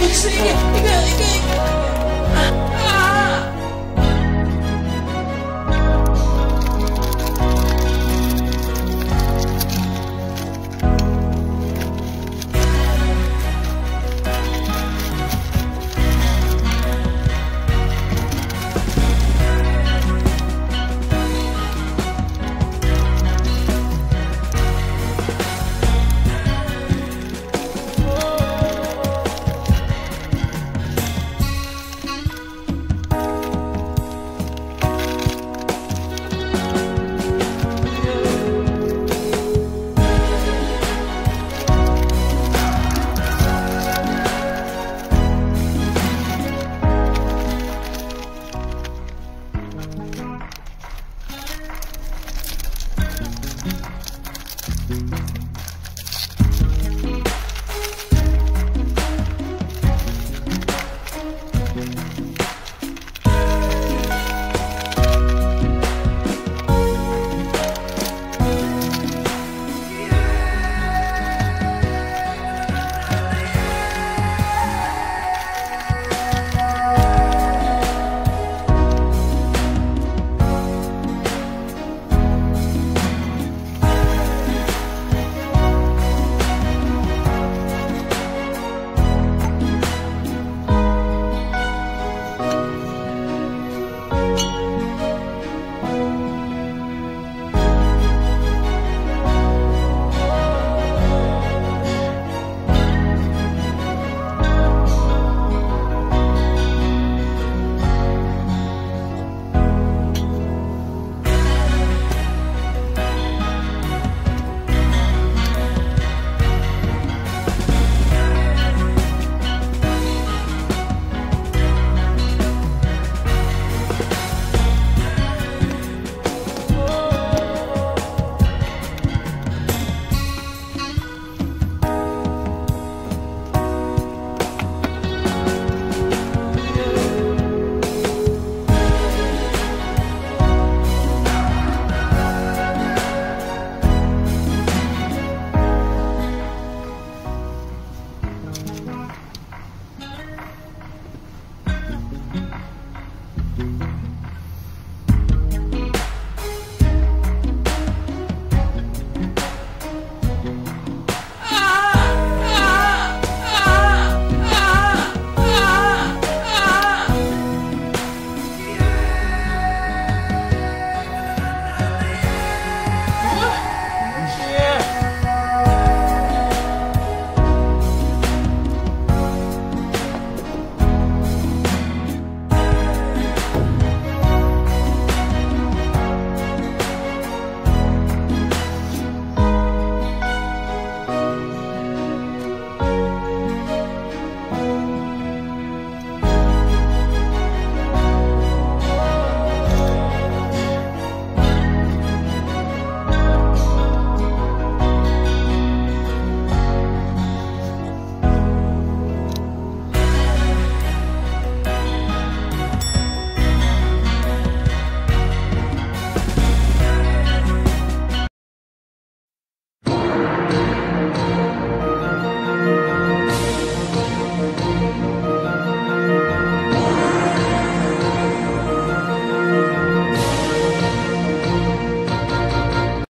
Sing it, sing it, sing it.